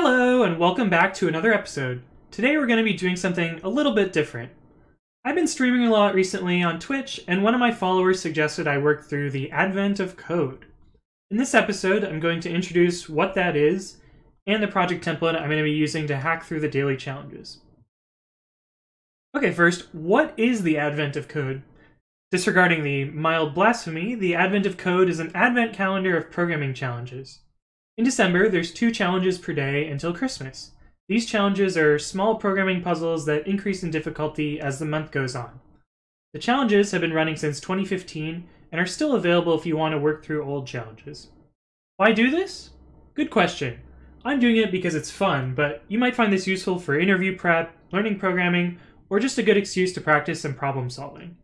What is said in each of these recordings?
Hello, and welcome back to another episode. Today we're going to be doing something a little bit different. I've been streaming a lot recently on Twitch, and one of my followers suggested I work through the advent of code. In this episode, I'm going to introduce what that is and the project template I'm going to be using to hack through the daily challenges. Okay, first, what is the advent of code? Disregarding the mild blasphemy, the advent of code is an advent calendar of programming challenges. In December, there's two challenges per day until Christmas. These challenges are small programming puzzles that increase in difficulty as the month goes on. The challenges have been running since 2015 and are still available if you want to work through old challenges. Why do this? Good question. I'm doing it because it's fun, but you might find this useful for interview prep, learning programming, or just a good excuse to practice some problem solving.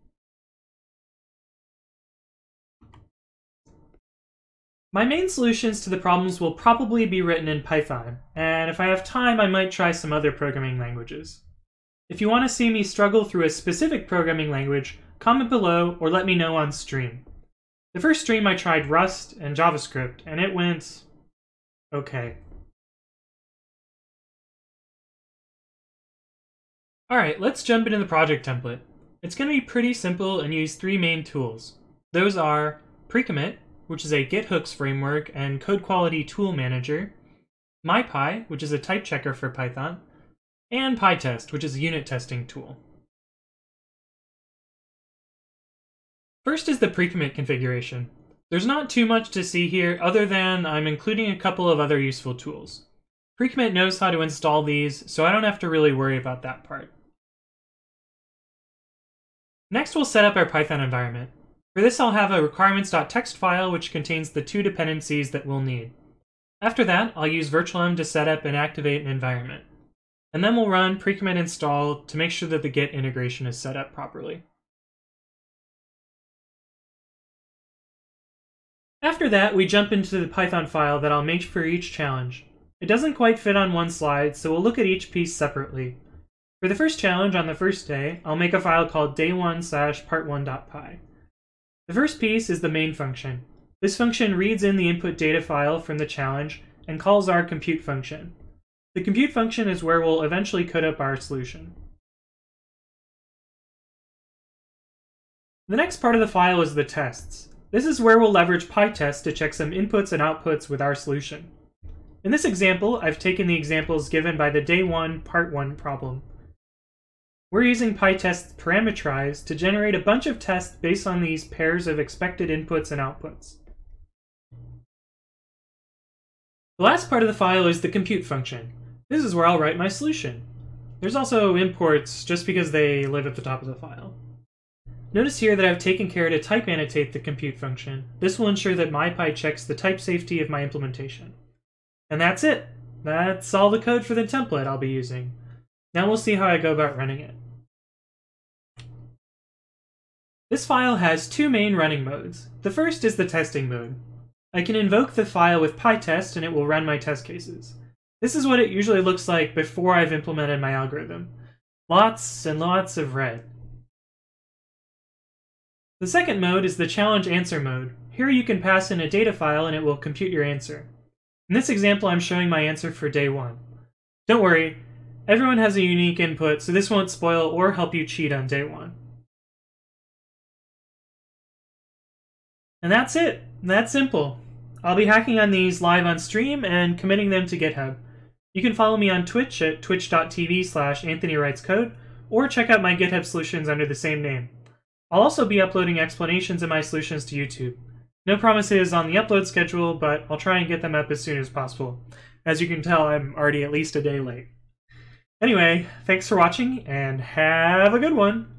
My main solutions to the problems will probably be written in Python, and if I have time I might try some other programming languages. If you want to see me struggle through a specific programming language, comment below or let me know on stream. The first stream I tried Rust and JavaScript, and it went... okay. Alright, let's jump into the project template. It's going to be pretty simple and use three main tools. Those are Precommit, which is a Git hooks framework and code quality tool manager, MyPy, which is a type checker for Python, and PyTest, which is a unit testing tool. First is the pre-commit configuration. There's not too much to see here other than I'm including a couple of other useful tools. Pre-commit knows how to install these, so I don't have to really worry about that part. Next we'll set up our Python environment. For this I'll have a requirements.txt file which contains the two dependencies that we'll need. After that, I'll use virtualenv to set up and activate an environment. And then we'll run pre-commit install to make sure that the Git integration is set up properly. After that, we jump into the Python file that I'll make for each challenge. It doesn't quite fit on one slide, so we'll look at each piece separately. For the first challenge on the first day, I'll make a file called day1 slash part1.py. The first piece is the main function. This function reads in the input data file from the challenge and calls our compute function. The compute function is where we'll eventually code up our solution. The next part of the file is the tests. This is where we'll leverage PyTest to check some inputs and outputs with our solution. In this example, I've taken the examples given by the day 1 part 1 problem. We're using PyTest parameterize to generate a bunch of tests based on these pairs of expected inputs and outputs. The last part of the file is the compute function. This is where I'll write my solution. There's also imports just because they live at the top of the file. Notice here that I've taken care to type annotate the compute function. This will ensure that MyPy checks the type safety of my implementation. And that's it. That's all the code for the template I'll be using. Now we'll see how I go about running it. This file has two main running modes. The first is the testing mode. I can invoke the file with PyTest and it will run my test cases. This is what it usually looks like before I've implemented my algorithm. Lots and lots of red. The second mode is the challenge answer mode. Here you can pass in a data file and it will compute your answer. In this example, I'm showing my answer for day one. Don't worry, everyone has a unique input, so this won't spoil or help you cheat on day one. And that's it. That's simple. I'll be hacking on these live on stream and committing them to GitHub. You can follow me on Twitch at twitch.tv slash anthonywritescode, or check out my GitHub solutions under the same name. I'll also be uploading explanations of my solutions to YouTube. No promises on the upload schedule, but I'll try and get them up as soon as possible. As you can tell, I'm already at least a day late. Anyway, thanks for watching, and have a good one!